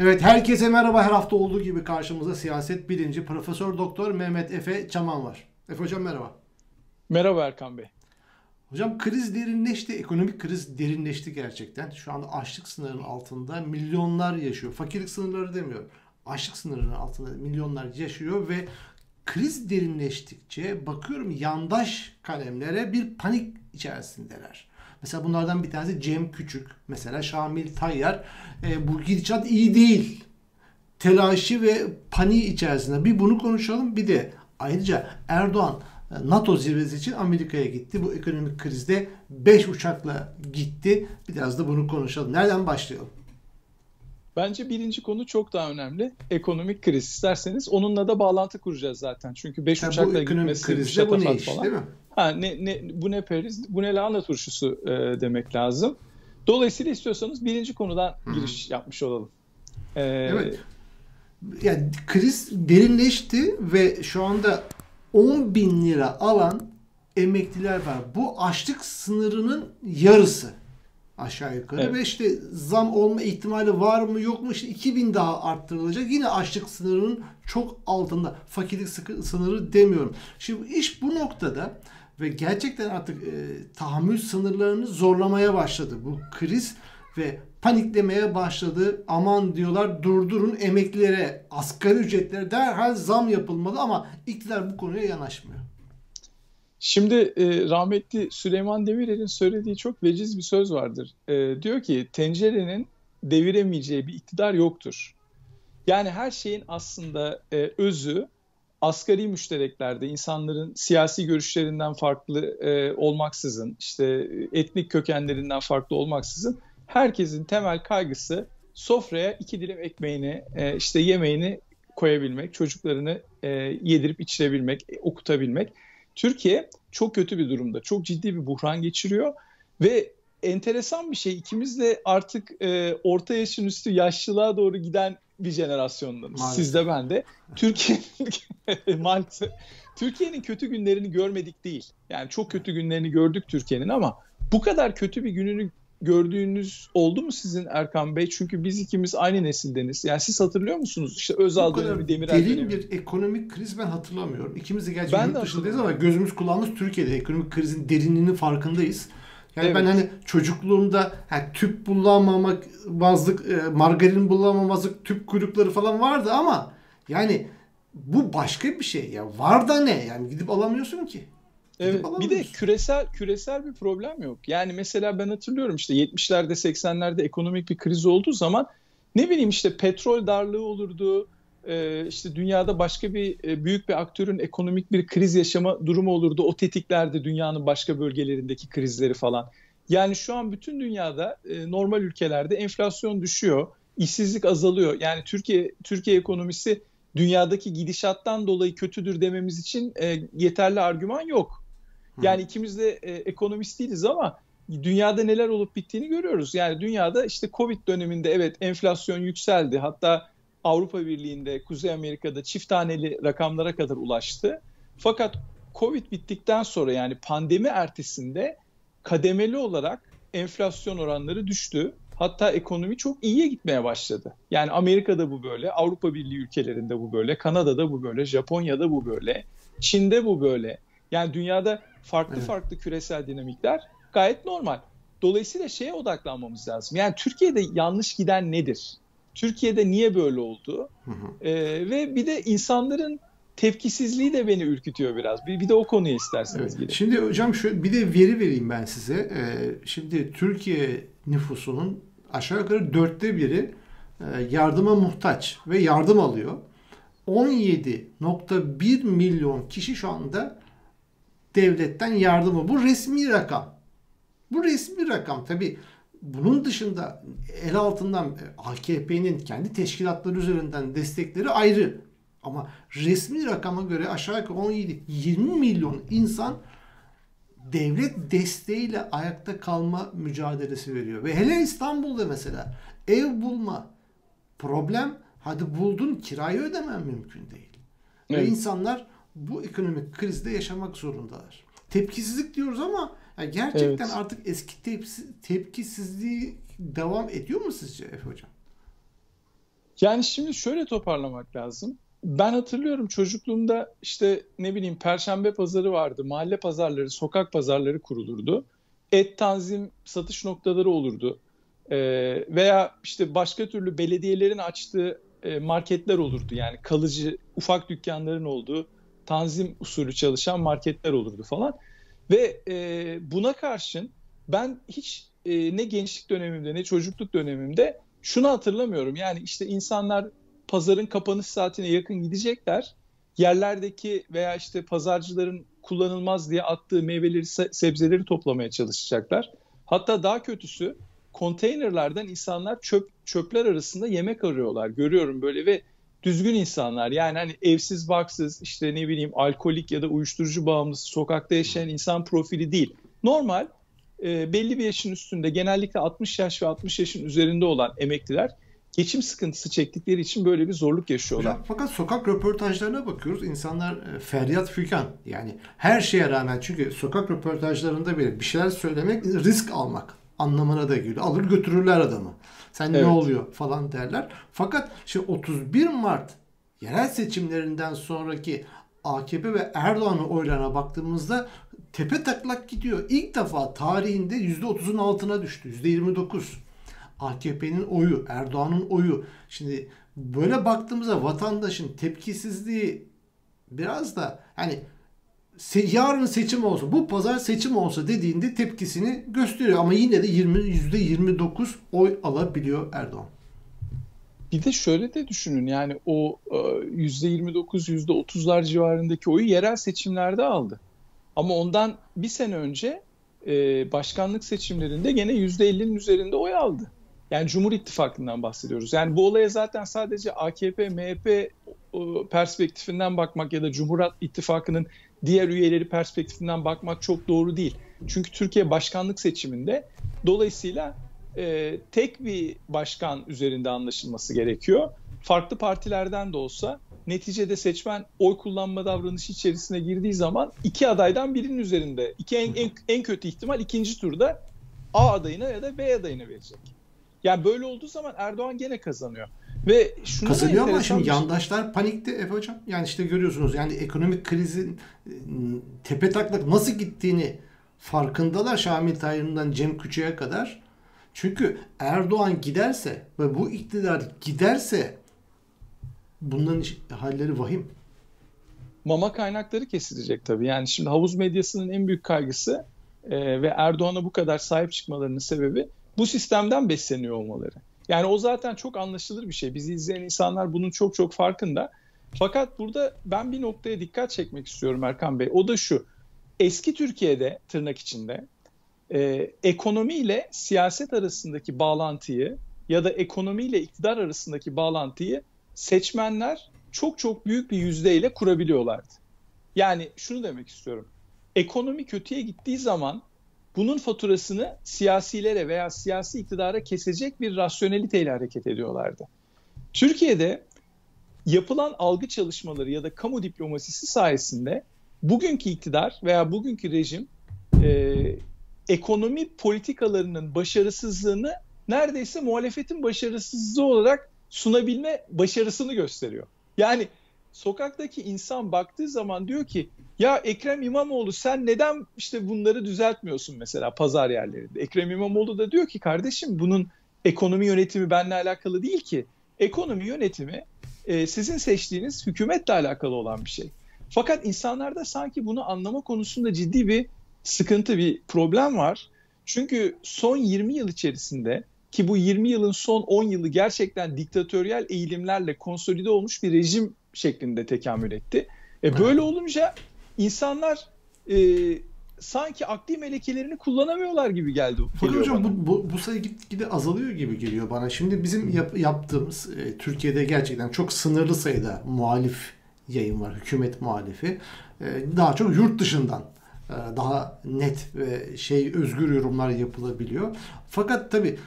Evet herkese merhaba. Her hafta olduğu gibi karşımızda siyaset bilinci Profesör Doktor Mehmet Efe Çaman var. Efe hocam merhaba. Merhaba Erkan Bey. Hocam kriz derinleşti. Ekonomik kriz derinleşti gerçekten. Şu anda açlık sınırının altında milyonlar yaşıyor. Fakirlik sınırları demiyorum. Açlık sınırının altında milyonlar yaşıyor ve kriz derinleştikçe bakıyorum yandaş kalemlere bir panik içerisindeler. Mesela bunlardan bir tanesi Cem Küçük. Mesela Şamil Tayyar. E, bu gidişat iyi değil. Telaşı ve paniği içerisinde. Bir bunu konuşalım. Bir de ayrıca Erdoğan e, NATO zirvesi için Amerika'ya gitti. Bu ekonomik krizde 5 uçakla gitti. Biraz da bunu konuşalım. Nereden başlayalım? Bence birinci konu çok daha önemli. Ekonomik kriz isterseniz onunla da bağlantı kuracağız zaten. Çünkü 5 uçakla gitmesi ne iş falan. değil mi? Ha, ne, ne, bu ne periz, bu ne lahana turşusu e, demek lazım. Dolayısıyla istiyorsanız birinci konudan Hı-hı. giriş yapmış olalım. Ee, evet. Yani kriz derinleşti ve şu anda 10 bin lira alan emekliler var. Bu açlık sınırının yarısı aşağı yukarı evet. ve işte zam olma ihtimali var mı yok mu işte 2000 daha arttırılacak. Yine açlık sınırının çok altında. Fakirlik sınırı demiyorum. Şimdi iş bu noktada ve gerçekten artık e, tahammül sınırlarını zorlamaya başladı bu kriz ve paniklemeye başladı. Aman diyorlar durdurun emeklilere, asgari ücretlere derhal zam yapılmalı ama iktidar bu konuya yanaşmıyor. Şimdi e, rahmetli Süleyman Demirel'in söylediği çok veciz bir söz vardır. E, diyor ki tencerenin deviremeyeceği bir iktidar yoktur. Yani her şeyin aslında e, özü asgari müştereklerde insanların siyasi görüşlerinden farklı e, olmaksızın, işte etnik kökenlerinden farklı olmaksızın herkesin temel kaygısı sofraya iki dilim ekmeğini, e, işte yemeğini koyabilmek, çocuklarını e, yedirip içirebilmek, e, okutabilmek. Türkiye çok kötü bir durumda, çok ciddi bir buhran geçiriyor ve enteresan bir şey ikimiz de artık e, orta yaşın üstü yaşlılığa doğru giden bir jenerasyondanız. Maalesef. Siz de ben de. Türkiye'nin maalesef Türkiye'nin kötü günlerini görmedik değil. Yani çok kötü günlerini gördük Türkiye'nin ama bu kadar kötü bir gününü gördüğünüz oldu mu sizin Erkan Bey? Çünkü biz ikimiz aynı nesildeniz. Yani siz hatırlıyor musunuz? İşte Özal dönemi, Demirel derin dönemi. bir ekonomik kriz ben hatırlamıyorum. İkimiz de gerçi ben yurt dışındayız ama gözümüz kulağımız Türkiye'de. Ekonomik krizin derinliğinin farkındayız. Yani evet. ben hani çocukluğumda yani tüp bulamamak, bazlık, e, margarin bulamamazlık, tüp kuyrukları falan vardı ama yani bu başka bir şey ya. Var da ne? Yani gidip alamıyorsun ki. Evet, bir de küresel küresel bir problem yok. Yani mesela ben hatırlıyorum işte 70'lerde 80'lerde ekonomik bir kriz olduğu zaman ne bileyim işte petrol darlığı olurdu, e, işte dünyada başka bir e, büyük bir aktörün ekonomik bir kriz yaşama durumu olurdu. O tetiklerdi dünyanın başka bölgelerindeki krizleri falan. Yani şu an bütün dünyada e, normal ülkelerde enflasyon düşüyor, işsizlik azalıyor. Yani Türkiye Türkiye ekonomisi dünyadaki gidişattan dolayı kötüdür dememiz için yeterli argüman yok. Yani ikimiz de ekonomist değiliz ama dünyada neler olup bittiğini görüyoruz. Yani dünyada işte Covid döneminde evet enflasyon yükseldi. Hatta Avrupa Birliği'nde, Kuzey Amerika'da çift taneli rakamlara kadar ulaştı. Fakat Covid bittikten sonra yani pandemi ertesinde kademeli olarak enflasyon oranları düştü. Hatta ekonomi çok iyiye gitmeye başladı. Yani Amerika'da bu böyle, Avrupa Birliği ülkelerinde bu böyle, Kanada'da bu böyle, Japonya'da bu böyle, Çin'de bu böyle. Yani dünyada farklı evet. farklı küresel dinamikler gayet normal. Dolayısıyla şeye odaklanmamız lazım. Yani Türkiye'de yanlış giden nedir? Türkiye'de niye böyle oldu? Hı hı. E, ve bir de insanların tepkisizliği de beni ürkütüyor biraz. Bir, bir de o konuya isterseniz evet. Şimdi hocam şu bir de veri vereyim ben size. Ee, şimdi Türkiye nüfusunun aşağı yukarı dörtte biri e, yardıma muhtaç ve yardım alıyor. 17.1 milyon kişi şu anda devletten yardımı. Bu resmi rakam. Bu resmi rakam. Tabi bunun dışında el altından e, AKP'nin kendi teşkilatları üzerinden destekleri ayrı. Ama resmi rakama göre aşağı yukarı 17-20 milyon insan devlet desteğiyle ayakta kalma mücadelesi veriyor. Ve hele İstanbul'da mesela ev bulma problem hadi buldun kirayı ödemen mümkün değil. Evet. Ve insanlar bu ekonomik krizde yaşamak zorundalar. Tepkisizlik diyoruz ama yani gerçekten evet. artık eski tepsi, tepkisizliği devam ediyor mu sizce Efe Hocam? Yani şimdi şöyle toparlamak lazım. Ben hatırlıyorum çocukluğumda işte ne bileyim perşembe pazarı vardı. Mahalle pazarları, sokak pazarları kurulurdu. Et tanzim satış noktaları olurdu. Ee, veya işte başka türlü belediyelerin açtığı e, marketler olurdu. Yani kalıcı ufak dükkanların olduğu tanzim usulü çalışan marketler olurdu falan. Ve e, buna karşın ben hiç e, ne gençlik dönemimde ne çocukluk dönemimde şunu hatırlamıyorum. Yani işte insanlar pazarın kapanış saatine yakın gidecekler. Yerlerdeki veya işte pazarcıların kullanılmaz diye attığı meyveleri, sebzeleri toplamaya çalışacaklar. Hatta daha kötüsü konteynerlerden insanlar çöp çöpler arasında yemek arıyorlar. Görüyorum böyle ve düzgün insanlar. Yani hani evsiz barksız işte ne bileyim alkolik ya da uyuşturucu bağımlısı sokakta yaşayan insan profili değil. Normal e, belli bir yaşın üstünde genellikle 60 yaş ve 60 yaşın üzerinde olan emekliler geçim sıkıntısı çektikleri için böyle bir zorluk yaşıyorlar. Hocam, fakat sokak röportajlarına bakıyoruz. İnsanlar e, feryat fükan. Yani her şeye rağmen çünkü sokak röportajlarında bile bir şeyler söylemek risk almak anlamına da geliyor. Alır götürürler adamı. Sen evet. ne oluyor falan derler. Fakat şimdi 31 Mart yerel seçimlerinden sonraki AKP ve Erdoğan'ın oylarına baktığımızda tepe taklak gidiyor. İlk defa tarihinde %30'un altına düştü. %29. AKP'nin oyu, Erdoğan'ın oyu. Şimdi böyle baktığımızda vatandaşın tepkisizliği biraz da hani yarın seçim olsa, bu pazar seçim olsa dediğinde tepkisini gösteriyor. Ama yine de 20 %29 oy alabiliyor Erdoğan. Bir de şöyle de düşünün yani o %29 e, %30'lar civarındaki oyu yerel seçimlerde aldı. Ama ondan bir sene önce e, başkanlık seçimlerinde gene %50'nin üzerinde oy aldı. Yani Cumhur İttifakı'ndan bahsediyoruz. Yani bu olaya zaten sadece AKP, MHP perspektifinden bakmak ya da Cumhur İttifakı'nın diğer üyeleri perspektifinden bakmak çok doğru değil. Çünkü Türkiye başkanlık seçiminde dolayısıyla e, tek bir başkan üzerinde anlaşılması gerekiyor. Farklı partilerden de olsa neticede seçmen oy kullanma davranışı içerisine girdiği zaman iki adaydan birinin üzerinde, iki en, en, en kötü ihtimal ikinci turda A adayına ya da B adayına verecek. Yani böyle olduğu zaman Erdoğan gene kazanıyor. Ve şunu kazanıyor ama şimdi şey... yandaşlar panikte Efe Hocam. Yani işte görüyorsunuz yani ekonomik krizin ıı, tepe taklak nasıl gittiğini farkındalar Şamil Tayyip'den Cem Küçük'e kadar. Çünkü Erdoğan giderse ve bu iktidar giderse bunların halleri vahim. Mama kaynakları kesilecek tabii. Yani şimdi havuz medyasının en büyük kaygısı e, ve Erdoğan'a bu kadar sahip çıkmalarının sebebi bu sistemden besleniyor olmaları. Yani o zaten çok anlaşılır bir şey. Bizi izleyen insanlar bunun çok çok farkında. Fakat burada ben bir noktaya dikkat çekmek istiyorum Erkan Bey. O da şu. Eski Türkiye'de tırnak içinde e, ekonomiyle siyaset arasındaki bağlantıyı ya da ekonomiyle iktidar arasındaki bağlantıyı seçmenler çok çok büyük bir yüzdeyle kurabiliyorlardı. Yani şunu demek istiyorum. Ekonomi kötüye gittiği zaman bunun faturasını siyasilere veya siyasi iktidara kesecek bir rasyoneliteyle hareket ediyorlardı. Türkiye'de yapılan algı çalışmaları ya da kamu diplomasisi sayesinde bugünkü iktidar veya bugünkü rejim e, ekonomi politikalarının başarısızlığını neredeyse muhalefetin başarısızlığı olarak sunabilme başarısını gösteriyor. Yani sokaktaki insan baktığı zaman diyor ki ya Ekrem İmamoğlu sen neden işte bunları düzeltmiyorsun mesela pazar yerlerinde. Ekrem İmamoğlu da diyor ki kardeşim bunun ekonomi yönetimi benimle alakalı değil ki. Ekonomi yönetimi e, sizin seçtiğiniz hükümetle alakalı olan bir şey. Fakat insanlarda sanki bunu anlama konusunda ciddi bir sıkıntı, bir problem var. Çünkü son 20 yıl içerisinde ki bu 20 yılın son 10 yılı gerçekten diktatöryel eğilimlerle konsolide olmuş bir rejim şeklinde tekamül etti. E böyle olunca insanlar e, sanki akli melekelerini kullanamıyorlar gibi geldi. Hocam bu, bu, bu sayı gitgide azalıyor gibi geliyor bana. Şimdi bizim yap, yaptığımız e, Türkiye'de gerçekten çok sınırlı sayıda muhalif yayın var. Hükümet muhalifi. E, daha çok yurt dışından e, daha net ve şey özgür yorumlar yapılabiliyor. Fakat tabii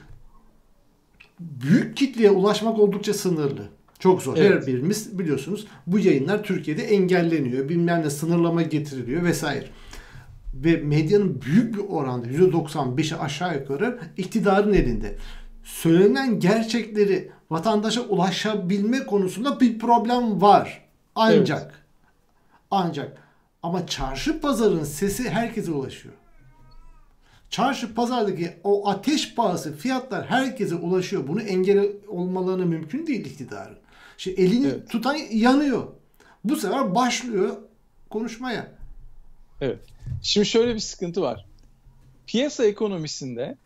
büyük kitleye ulaşmak oldukça sınırlı. Çok zor. Evet. Her birimiz biliyorsunuz bu yayınlar Türkiye'de engelleniyor. Bilmem ne sınırlama getiriliyor vesaire. Ve medyanın büyük bir oranda %95'i aşağı yukarı iktidarın elinde. Söylenen gerçekleri vatandaşa ulaşabilme konusunda bir problem var. Ancak evet. ancak ama çarşı pazarın sesi herkese ulaşıyor. Çarşı pazardaki o ateş pahası fiyatlar herkese ulaşıyor. Bunu engel olmalarına mümkün değil iktidarın. Şimdi elini evet. tutan yanıyor. Bu sefer başlıyor konuşmaya. Evet. Şimdi şöyle bir sıkıntı var. Piyasa ekonomisinde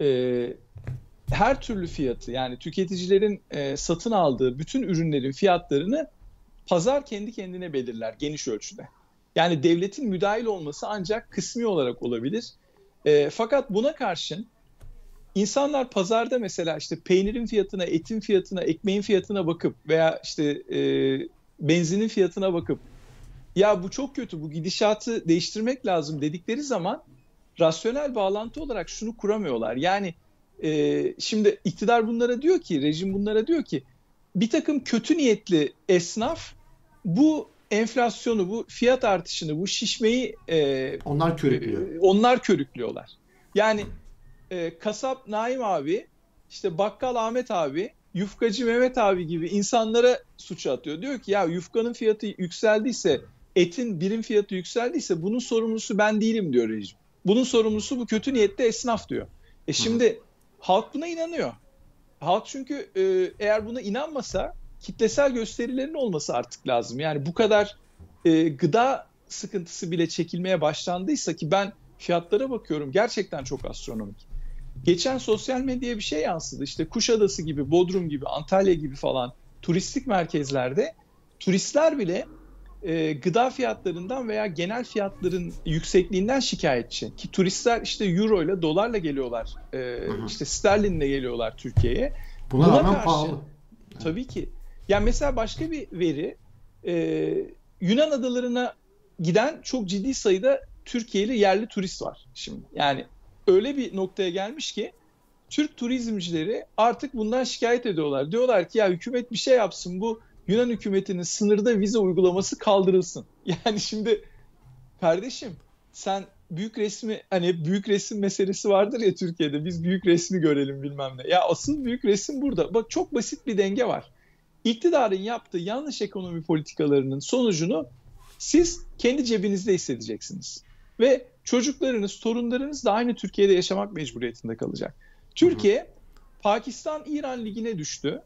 e, her türlü fiyatı yani tüketicilerin e, satın aldığı bütün ürünlerin fiyatlarını pazar kendi kendine belirler geniş ölçüde. Yani devletin müdahil olması ancak kısmi olarak olabilir. E, fakat buna karşın insanlar pazarda mesela işte peynirin fiyatına, etin fiyatına, ekmeğin fiyatına bakıp veya işte e, benzinin fiyatına bakıp ya bu çok kötü bu gidişatı değiştirmek lazım dedikleri zaman rasyonel bağlantı olarak şunu kuramıyorlar. Yani e, şimdi iktidar bunlara diyor ki, rejim bunlara diyor ki bir takım kötü niyetli esnaf bu enflasyonu, bu fiyat artışını, bu şişmeyi e, onlar körüklüyor. E, onlar körüklüyorlar. Yani e, kasap Naim abi, işte bakkal Ahmet abi, yufkacı Mehmet abi gibi insanlara suç atıyor. Diyor ki ya yufkanın fiyatı yükseldiyse, etin birim fiyatı yükseldiyse bunun sorumlusu ben değilim diyor rejim. Bunun sorumlusu bu kötü niyetli esnaf diyor. E şimdi halk buna inanıyor. Halk çünkü e, eğer buna inanmasa kitlesel gösterilerin olması artık lazım. Yani bu kadar e, gıda sıkıntısı bile çekilmeye başlandıysa ki ben fiyatlara bakıyorum gerçekten çok astronomik. Geçen sosyal medyaya bir şey yansıdı. İşte Kuşadası gibi, Bodrum gibi, Antalya gibi falan turistik merkezlerde turistler bile e, gıda fiyatlarından veya genel fiyatların yüksekliğinden şikayetçi. Ki turistler işte euro ile dolarla geliyorlar. E, işte sterlinle geliyorlar Türkiye'ye. Buna, Buna rağmen karşı, pahalı. Tabii ki. Yani mesela başka bir veri e, Yunan adalarına giden çok ciddi sayıda Türkiye'li yerli turist var şimdi. Yani öyle bir noktaya gelmiş ki Türk turizmcileri artık bundan şikayet ediyorlar. Diyorlar ki ya hükümet bir şey yapsın bu Yunan hükümetinin sınırda vize uygulaması kaldırılsın. Yani şimdi kardeşim sen büyük resmi hani büyük resim meselesi vardır ya Türkiye'de biz büyük resmi görelim bilmem ne. Ya asıl büyük resim burada. Bak çok basit bir denge var. İktidarın yaptığı yanlış ekonomi politikalarının sonucunu siz kendi cebinizde hissedeceksiniz. Ve çocuklarınız, torunlarınız da aynı Türkiye'de yaşamak mecburiyetinde kalacak. Türkiye Pakistan-İran ligine düştü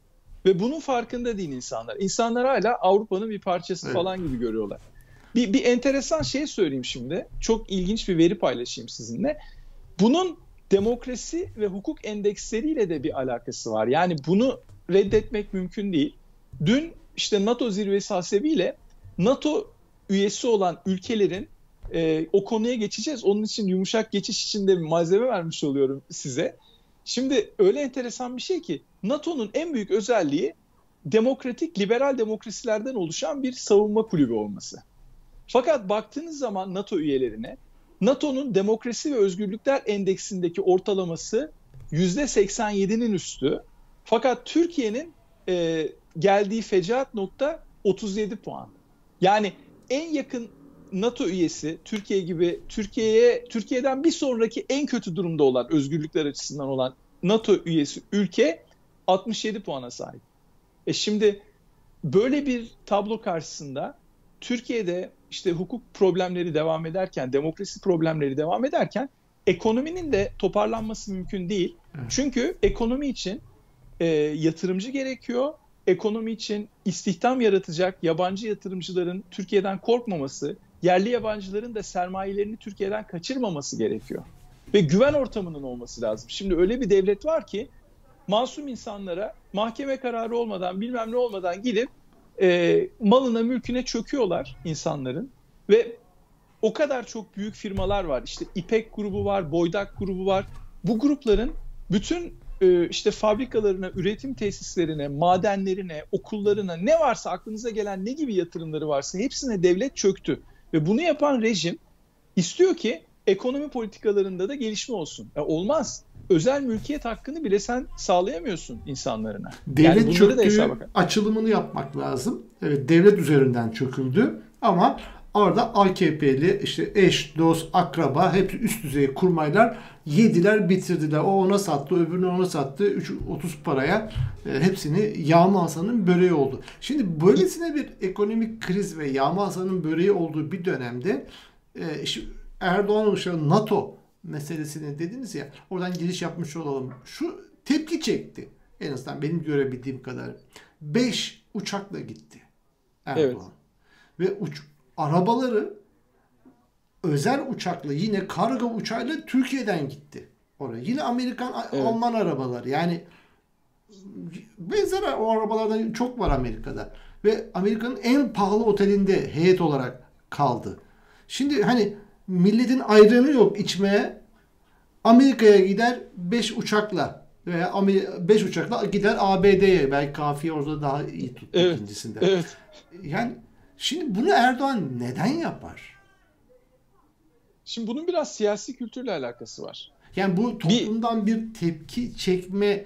ve bunun farkında değil insanlar. İnsanlar hala Avrupa'nın bir parçası evet. falan gibi görüyorlar. Bir, bir enteresan şey söyleyeyim şimdi. Çok ilginç bir veri paylaşayım sizinle. Bunun demokrasi ve hukuk endeksleriyle de bir alakası var. Yani bunu reddetmek mümkün değil. Dün işte NATO zirvesi hasebiyle NATO üyesi olan ülkelerin e, o konuya geçeceğiz. Onun için yumuşak geçiş için de bir malzeme vermiş oluyorum size. Şimdi öyle enteresan bir şey ki NATO'nun en büyük özelliği demokratik, liberal demokrasilerden oluşan bir savunma kulübü olması. Fakat baktığınız zaman NATO üyelerine NATO'nun demokrasi ve özgürlükler endeksindeki ortalaması %87'nin üstü. Fakat Türkiye'nin e, geldiği fecaat nokta 37 puan. Yani en yakın NATO üyesi Türkiye gibi Türkiye'ye Türkiye'den bir sonraki en kötü durumda olan özgürlükler açısından olan NATO üyesi ülke 67 puana sahip. E şimdi böyle bir tablo karşısında Türkiye'de işte hukuk problemleri devam ederken, demokrasi problemleri devam ederken ekonominin de toparlanması mümkün değil. Çünkü ekonomi için e, yatırımcı gerekiyor. Ekonomi için istihdam yaratacak yabancı yatırımcıların Türkiye'den korkmaması, yerli yabancıların da sermayelerini Türkiye'den kaçırmaması gerekiyor. Ve güven ortamının olması lazım. Şimdi öyle bir devlet var ki masum insanlara mahkeme kararı olmadan bilmem ne olmadan gidip e, malına mülküne çöküyorlar insanların ve o kadar çok büyük firmalar var. İşte İpek grubu var, Boydak grubu var. Bu grupların bütün e, işte fabrikalarına, üretim tesislerine, madenlerine, okullarına ne varsa aklınıza gelen ne gibi yatırımları varsa hepsine devlet çöktü. Ve bunu yapan rejim istiyor ki ekonomi politikalarında da gelişme olsun. Ya olmaz. Özel mülkiyet hakkını bile sen sağlayamıyorsun insanlarına. Devlet yani çöktüğü açılımını yapmak lazım. Evet devlet üzerinden çöküldü ama Orada AKP'li işte eş, dost, akraba hepsi üst düzey kurmaylar yediler bitirdiler. O ona sattı, öbürünü ona sattı. 3 30 paraya e, hepsini Yağma Hasan'ın böreği oldu. Şimdi böylesine bir ekonomik kriz ve Yağma Hasan'ın böreği olduğu bir dönemde e, işte Erdoğan'ın işte NATO meselesini dediniz ya oradan giriş yapmış olalım. Şu tepki çekti. En azından benim görebildiğim kadar. 5 uçakla gitti Erdoğan. Evet. Ve uç, arabaları özel uçakla yine kargo uçağıyla Türkiye'den gitti. Oraya. Yine Amerikan evet. Alman arabaları. Yani benzer o arabalardan çok var Amerika'da. Ve Amerika'nın en pahalı otelinde heyet olarak kaldı. Şimdi hani milletin ayrımı yok içmeye. Amerika'ya gider 5 uçakla veya 5 uçakla gider ABD'ye. Belki kafiye orada daha iyi tuttu evet. ikincisinde. Evet. Yani şimdi bunu Erdoğan neden yapar? Şimdi bunun biraz siyasi kültürle alakası var. Yani bu toplumdan bir, bir tepki çekme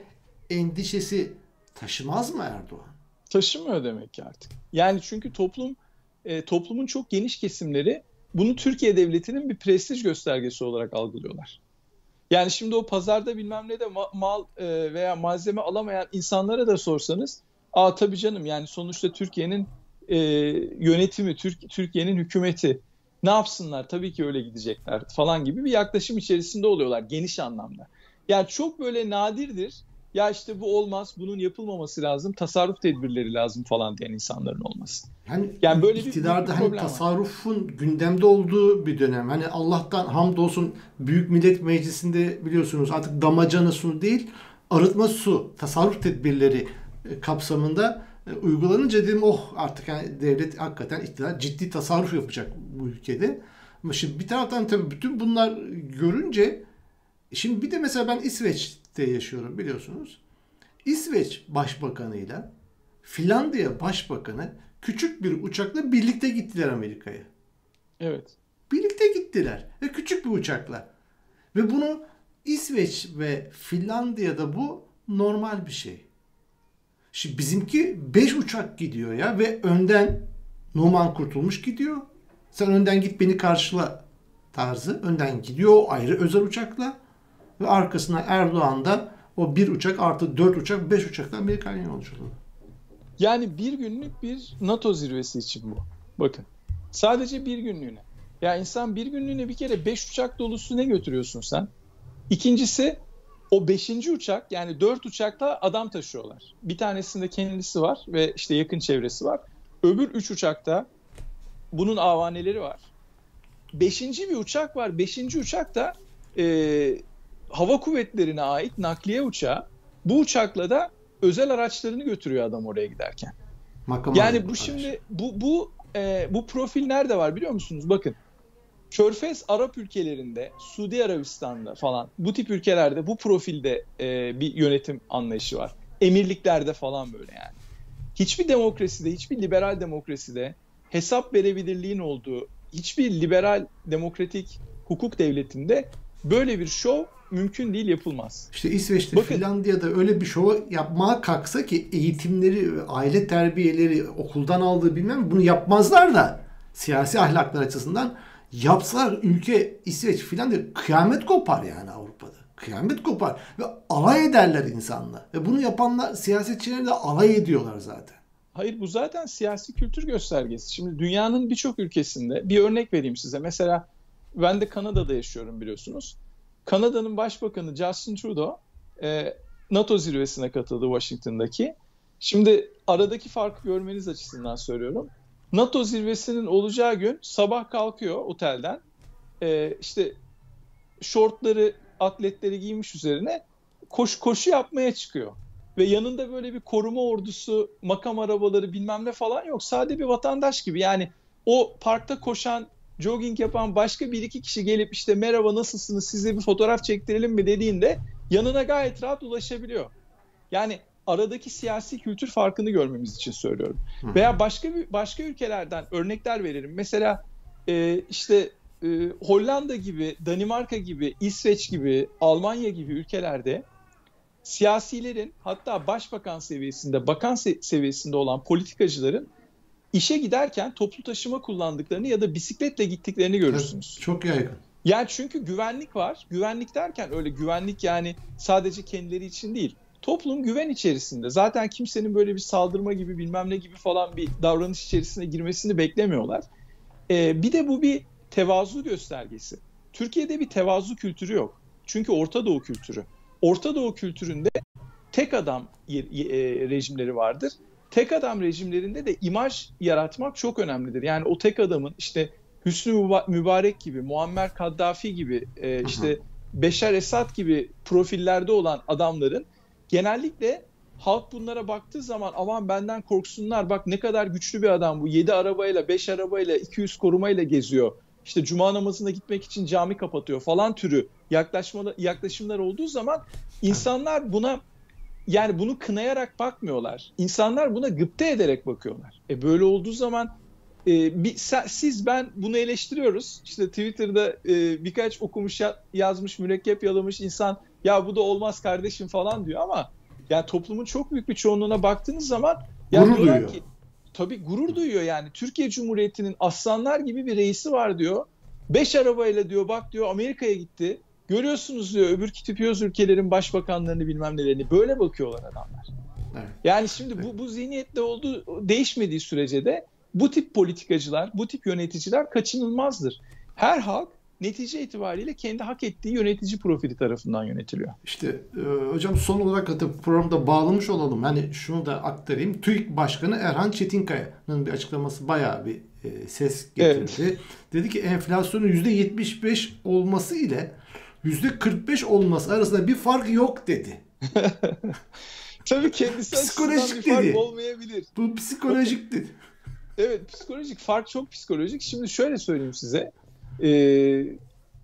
endişesi taşımaz mı Erdoğan? Taşımıyor demek ki artık. Yani çünkü toplum e, toplumun çok geniş kesimleri bunu Türkiye devletinin bir prestij göstergesi olarak algılıyorlar. Yani şimdi o pazarda bilmem ne de mal e, veya malzeme alamayan insanlara da sorsanız, aa tabii canım yani sonuçta Türkiye'nin e, yönetimi, Türk, Türkiye'nin hükümeti ne yapsınlar tabii ki öyle gidecekler falan gibi bir yaklaşım içerisinde oluyorlar geniş anlamda. Yani çok böyle nadirdir ya işte bu olmaz bunun yapılmaması lazım tasarruf tedbirleri lazım falan diyen insanların olması. Yani, yani böyle iktidarda bir, bir hani tasarrufun var. gündemde olduğu bir dönem. Hani Allah'tan hamdolsun Büyük Millet Meclisi'nde biliyorsunuz artık damacana su değil arıtma su tasarruf tedbirleri e, kapsamında e, uygulanınca dedim oh artık yani devlet hakikaten iktidar ciddi tasarruf yapacak bu ülkede. Ama şimdi bir taraftan tabii bütün bunlar görünce şimdi bir de mesela ben İsveç'te yaşıyorum biliyorsunuz. İsveç Başbakanı'yla Finlandiya Başbakanı küçük bir uçakla birlikte gittiler Amerika'ya. Evet. Birlikte gittiler ve küçük bir uçakla. Ve bunu İsveç ve Finlandiya'da bu normal bir şey. Şimdi bizimki 5 uçak gidiyor ya ve önden Numan Kurtulmuş gidiyor. Sen önden git beni karşıla tarzı. Önden gidiyor o ayrı özel uçakla. Ve arkasına Erdoğan da o bir uçak artı dört uçak beş uçakla Amerika'ya yolculuğu. Yani bir günlük bir NATO zirvesi için bu. Bakın. Sadece bir günlüğüne. Ya insan bir günlüğüne bir kere beş uçak dolusu ne götürüyorsun sen? İkincisi o beşinci uçak yani dört uçakta adam taşıyorlar. Bir tanesinde kendisi var ve işte yakın çevresi var. Öbür üç uçakta bunun avaneleri var. Beşinci bir uçak var. Beşinci uçak da e, hava kuvvetlerine ait nakliye uçağı. Bu uçakla da özel araçlarını götürüyor adam oraya giderken. Makam yani bu şimdi bu bu e, bu profil nerede var biliyor musunuz? Bakın Körfez Arap ülkelerinde, Suudi Arabistan'da falan bu tip ülkelerde bu profilde e, bir yönetim anlayışı var. Emirliklerde falan böyle yani. Hiçbir demokraside, hiçbir liberal demokraside hesap verebilirliğin olduğu, hiçbir liberal demokratik hukuk devletinde böyle bir şov mümkün değil yapılmaz. İşte İsveç'te, Bakın, Finlandiya'da öyle bir şov yapmaya kalksa ki eğitimleri, aile terbiyeleri, okuldan aldığı bilmem bunu yapmazlar da siyasi ahlaklar açısından yapsalar ülke İsveç filan diye kıyamet kopar yani Avrupa'da. Kıyamet kopar. Ve alay ederler insanla. Ve bunu yapanlar siyasetçiler de alay ediyorlar zaten. Hayır bu zaten siyasi kültür göstergesi. Şimdi dünyanın birçok ülkesinde bir örnek vereyim size. Mesela ben de Kanada'da yaşıyorum biliyorsunuz. Kanada'nın başbakanı Justin Trudeau e, NATO zirvesine katıldı Washington'daki. Şimdi aradaki farkı görmeniz açısından söylüyorum. NATO zirvesinin olacağı gün sabah kalkıyor otelden. E, işte şortları, atletleri giymiş üzerine koş, koşu yapmaya çıkıyor. Ve yanında böyle bir koruma ordusu, makam arabaları bilmem ne falan yok. Sade bir vatandaş gibi yani o parkta koşan, jogging yapan başka bir iki kişi gelip işte merhaba nasılsınız size bir fotoğraf çektirelim mi dediğinde yanına gayet rahat ulaşabiliyor. Yani aradaki siyasi kültür farkını görmemiz için söylüyorum. Hı. Veya başka bir başka ülkelerden örnekler veririm. Mesela e, işte e, Hollanda gibi, Danimarka gibi, İsveç gibi, Almanya gibi ülkelerde siyasilerin hatta başbakan seviyesinde, bakan se- seviyesinde olan politikacıların işe giderken toplu taşıma kullandıklarını ya da bisikletle gittiklerini görürsünüz. Çok yaygın. Yani çünkü güvenlik var. Güvenlik derken öyle güvenlik yani sadece kendileri için değil. Toplum güven içerisinde. Zaten kimsenin böyle bir saldırma gibi bilmem ne gibi falan bir davranış içerisine girmesini beklemiyorlar. Ee, bir de bu bir tevazu göstergesi. Türkiye'de bir tevazu kültürü yok. Çünkü Orta Doğu kültürü. Orta Doğu kültüründe tek adam e, rejimleri vardır. Tek adam rejimlerinde de imaj yaratmak çok önemlidir. Yani o tek adamın işte Hüsnü Mübarek gibi, Muammer Kaddafi gibi, e, işte Beşer Esad gibi profillerde olan adamların genellikle halk bunlara baktığı zaman aman benden korksunlar bak ne kadar güçlü bir adam bu 7 arabayla 5 arabayla 200 korumayla geziyor işte cuma namazına gitmek için cami kapatıyor falan türü yaklaşmalı, yaklaşımlar olduğu zaman insanlar buna yani bunu kınayarak bakmıyorlar. İnsanlar buna gıpte ederek bakıyorlar. E böyle olduğu zaman e, bir, siz ben bunu eleştiriyoruz. İşte Twitter'da e, birkaç okumuş yazmış, mürekkep yalamış insan ya bu da olmaz kardeşim falan diyor ama yani toplumun çok büyük bir çoğunluğuna baktığınız zaman ya gurur duyuyor. Ki, tabii gurur duyuyor yani. Türkiye Cumhuriyeti'nin aslanlar gibi bir reisi var diyor. Beş arabayla diyor bak diyor Amerika'ya gitti. Görüyorsunuz diyor öbür tipiyoz ülkelerin başbakanlarını bilmem nelerini. Böyle bakıyorlar adamlar. Evet. Yani şimdi bu, bu zihniyette olduğu değişmediği sürece de bu tip politikacılar, bu tip yöneticiler kaçınılmazdır. Her halk netice itibariyle kendi hak ettiği yönetici profili tarafından yönetiliyor. İşte e, hocam son olarak da programda bağlamış olalım. Hani şunu da aktarayım. TÜİK Başkanı Erhan Çetinkaya'nın bir açıklaması bayağı bir e, ses getirdi. Evet. Dedi ki enflasyonun %75 olması ile %45 olması arasında bir fark yok dedi. Tabii kendisi psikolojik bir dedi. fark olmayabilir. Bu psikolojik dedi. Evet psikolojik fark çok psikolojik. Şimdi şöyle söyleyeyim size. Ee,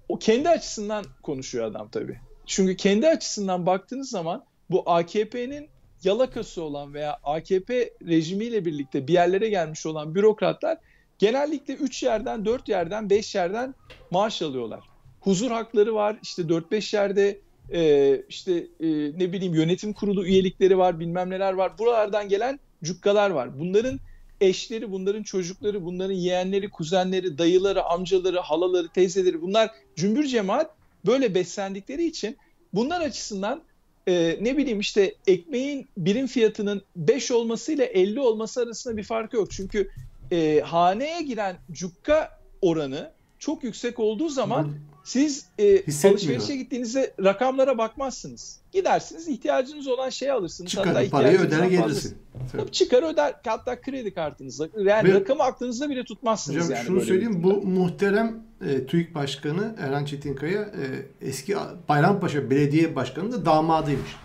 o kendi açısından konuşuyor adam tabii. Çünkü kendi açısından baktığınız zaman bu AKP'nin yalakası olan veya AKP rejimiyle birlikte bir yerlere gelmiş olan bürokratlar genellikle 3 yerden, 4 yerden, 5 yerden maaş alıyorlar. Huzur hakları var, işte 4-5 yerde e, işte e, ne bileyim yönetim kurulu üyelikleri var, bilmem neler var. Buralardan gelen cukkalar var. Bunların eşleri, bunların çocukları, bunların yeğenleri, kuzenleri, dayıları, amcaları, halaları, teyzeleri bunlar cümbür cemaat böyle beslendikleri için bunlar açısından e, ne bileyim işte ekmeğin birim fiyatının 5 olması ile 50 olması arasında bir fark yok. Çünkü e, haneye giren cukka oranı çok yüksek olduğu zaman siz e, alışverişe gittiğinizde rakamlara bakmazsınız. Gidersiniz ihtiyacınız olan şeyi alırsınız. Çıkar hatta parayı öder gelirsin. Tabii. çıkar öder hatta kredi kartınızla. Yani Ve, rakamı aklınızda bile tutmazsınız. Hocam yani şunu söyleyeyim bu muhterem e, TÜİK Başkanı Erhan Çetinkaya e, eski Bayrampaşa Belediye Başkanı da damadıymış.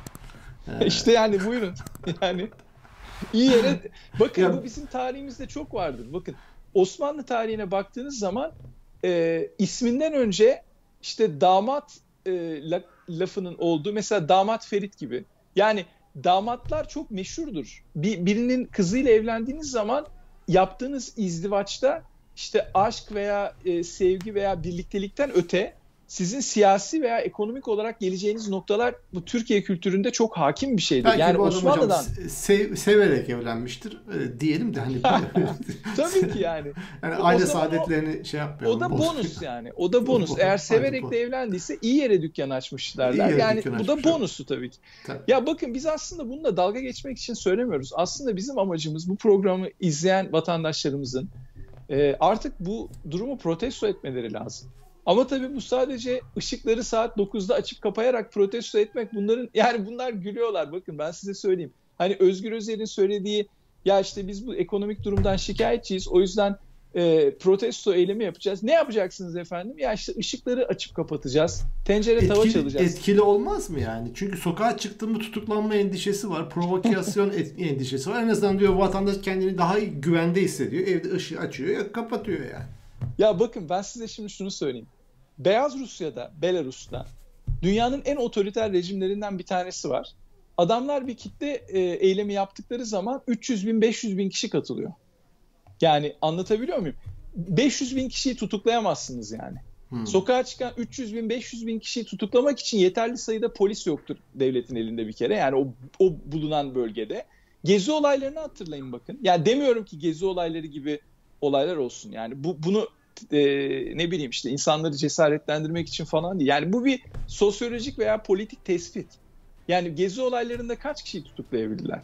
E, işte yani buyurun. yani iyi yere bakın ya, bu bizim tarihimizde çok vardır. Bakın Osmanlı tarihine baktığınız zaman e, isminden önce işte damat e, lafının olduğu mesela damat Ferit gibi. Yani damatlar çok meşhurdur. Bir, birinin kızıyla evlendiğiniz zaman yaptığınız izdivaçta işte aşk veya e, sevgi veya birliktelikten öte sizin siyasi veya ekonomik olarak geleceğiniz noktalar bu Türkiye kültüründe çok hakim bir şeydir. Belki yani Osmanlı'dan sev, severek evlenmiştir e, diyelim de hani tabii ki yani. yani aile saadetlerini o, şey yapmıyor. O da bonus yani. O da bonus. Eğer severek de evlendiyse iyi yere dükkan açmışlar Yani bu da bonusu tabii ki. Tabii. Ya bakın biz aslında bununla dalga geçmek için söylemiyoruz. Aslında bizim amacımız bu programı izleyen vatandaşlarımızın e, artık bu durumu protesto etmeleri lazım. Ama tabii bu sadece ışıkları saat 9'da açıp kapayarak protesto etmek bunların yani bunlar gülüyorlar bakın ben size söyleyeyim. Hani Özgür Özel'in söylediği ya işte biz bu ekonomik durumdan şikayetçiyiz o yüzden e, protesto eylemi yapacağız. Ne yapacaksınız efendim? Ya işte ışıkları açıp kapatacağız. Tencere etkili, tava çalacağız. Etkili olmaz mı yani? Çünkü sokağa çıktığımda tutuklanma endişesi var. Provokasyon endişesi var. En azından diyor vatandaş kendini daha güvende hissediyor. Evde ışığı açıyor ya kapatıyor yani. Ya bakın ben size şimdi şunu söyleyeyim. Beyaz Rusya'da, Belarus'ta dünyanın en otoriter rejimlerinden bir tanesi var. Adamlar bir kitle e, eylemi yaptıkları zaman 300 bin 500 bin kişi katılıyor. Yani anlatabiliyor muyum? 500 bin kişiyi tutuklayamazsınız yani. Hmm. Sokağa çıkan 300 bin 500 bin kişiyi tutuklamak için yeterli sayıda polis yoktur devletin elinde bir kere. Yani o, o bulunan bölgede. Gezi olaylarını hatırlayın bakın. Yani demiyorum ki gezi olayları gibi olaylar olsun. Yani bu bunu e, ne bileyim işte insanları cesaretlendirmek için falan değil. Yani bu bir sosyolojik veya politik tespit. Yani gezi olaylarında kaç kişiyi tutuklayabildiler?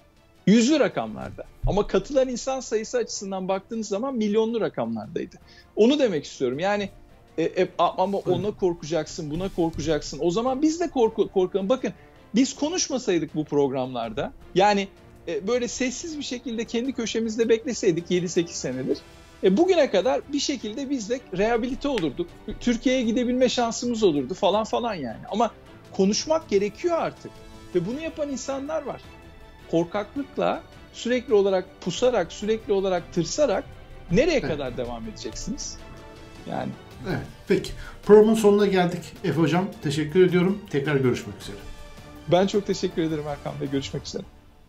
Yüzlü rakamlarda. Ama katılan insan sayısı açısından baktığınız zaman milyonlu rakamlardaydı. Onu demek istiyorum. Yani e, e, ama ona korkacaksın, buna korkacaksın. O zaman biz de korku, korkalım. Bakın biz konuşmasaydık bu programlarda, yani e, böyle sessiz bir şekilde kendi köşemizde bekleseydik 7-8 senedir, e, bugüne kadar bir şekilde biz de rehabilite olurduk. Türkiye'ye gidebilme şansımız olurdu falan falan yani. Ama konuşmak gerekiyor artık. Ve bunu yapan insanlar var. Korkaklıkla sürekli olarak pusarak, sürekli olarak tırsarak nereye evet. kadar devam edeceksiniz? Yani. Evet. Peki. Programın sonuna geldik. Efe Hocam teşekkür ediyorum. Tekrar görüşmek üzere. Ben çok teşekkür ederim Erkan Bey. Görüşmek üzere.